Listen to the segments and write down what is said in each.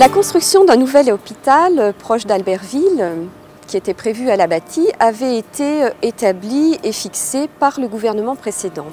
La construction d'un nouvel hôpital euh, proche d'Albertville, euh, qui était prévu à la bâtie, avait été euh, établie et fixée par le gouvernement précédent.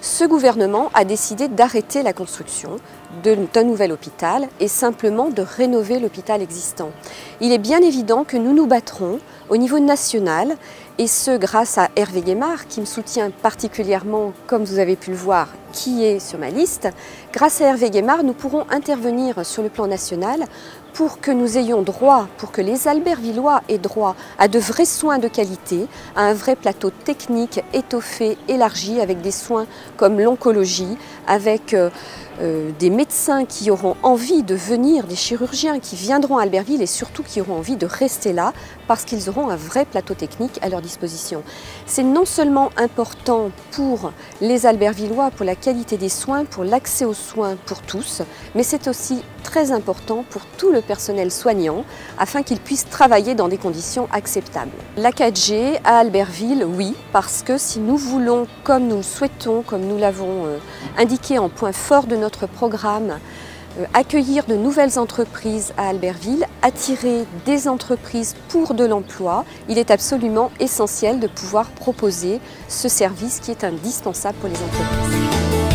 Ce gouvernement a décidé d'arrêter la construction d'un nouvel hôpital et simplement de rénover l'hôpital existant. Il est bien évident que nous nous battrons au niveau national et ce grâce à Hervé Guémard qui me soutient particulièrement, comme vous avez pu le voir, qui est sur ma liste. Grâce à Hervé Guémard, nous pourrons intervenir sur le plan national pour que nous ayons droit, pour que les Albertvillois aient droit à de vrais soins de qualité, à un vrai plateau technique étoffé, élargi, avec des soins comme l'oncologie, avec euh, euh, des médecins qui auront envie de venir, des chirurgiens qui viendront à Albertville et surtout qui auront envie de rester là parce qu'ils auront un vrai plateau technique à leur disposition. C'est non seulement important pour les Albertvillois, pour la qualité des soins, pour l'accès aux soins pour tous, mais c'est aussi très important pour tout le personnel soignant afin qu'ils puissent travailler dans des conditions acceptables. La 4G à Albertville, oui, parce que si nous voulons, comme nous le souhaitons, comme nous l'avons euh, indiqué en point fort de notre programme, accueillir de nouvelles entreprises à Albertville, attirer des entreprises pour de l'emploi, il est absolument essentiel de pouvoir proposer ce service qui est indispensable pour les entreprises.